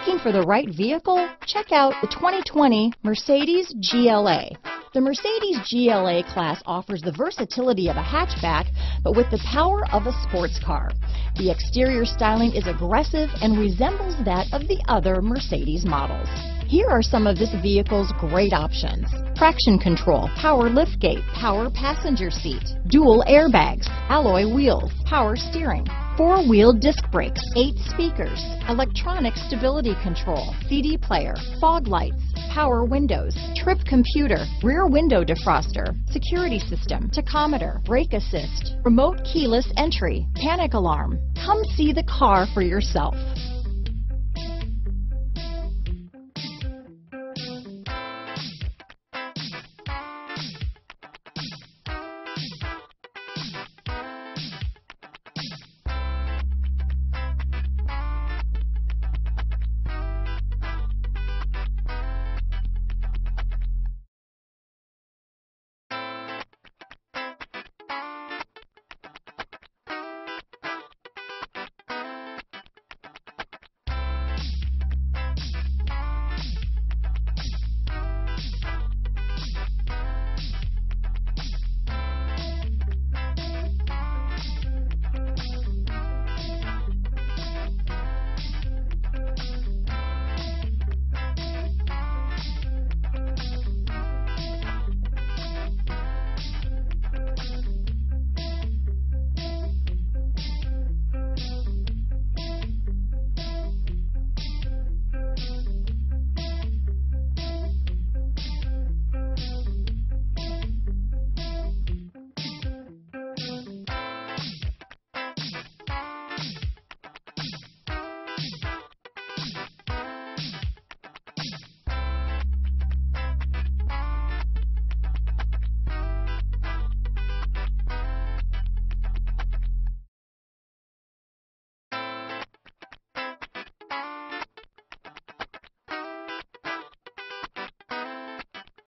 Looking for the right vehicle? Check out the 2020 Mercedes GLA. The Mercedes GLA class offers the versatility of a hatchback, but with the power of a sports car. The exterior styling is aggressive and resembles that of the other Mercedes models. Here are some of this vehicle's great options. Traction control, power liftgate, power passenger seat, dual airbags, alloy wheels, power steering, four-wheel disc brakes, eight speakers, electronic stability control, CD player, fog lights, power windows, trip computer, rear window defroster, security system, tachometer, brake assist, remote keyless entry, panic alarm. Come see the car for yourself.